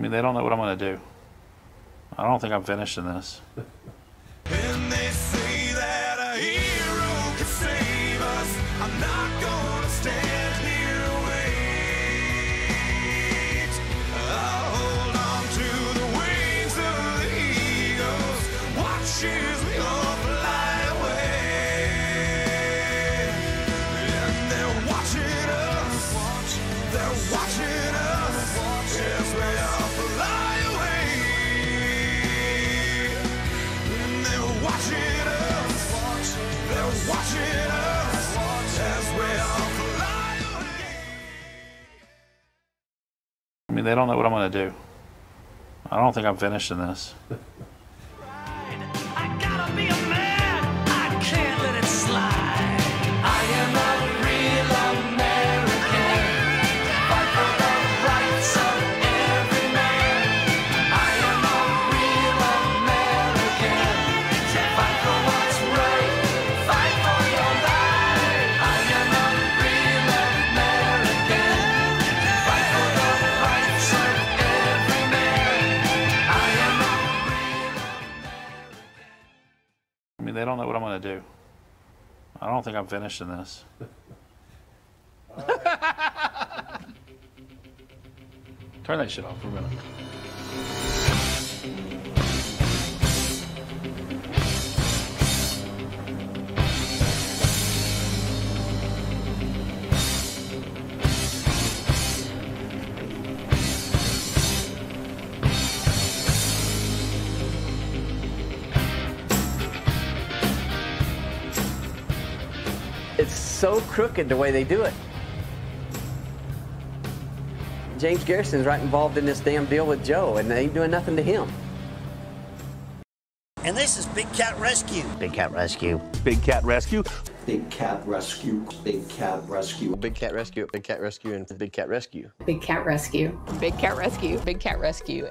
I mean, they don't know what I'm going to do. I don't think I'm finished in this. And they I mean, they don't know what I'm going to do. I don't think I'm finished in this. mean, they don't know what I'm going to do. I don't think I'm finished in this. Turn that shit off for a minute. It's so crooked the way they do it. James Garretson's right involved in this damn deal with Joe, and they ain't doing nothing to him. And this is Big Cat Rescue. Big Cat Rescue. Big Cat Rescue. Big Cat Rescue, Big Cat Rescue. Big Cat Rescue, Big Cat Rescue, and Big Cat Rescue. Big Cat Rescue. Big Cat Rescue. Big Cat Rescue.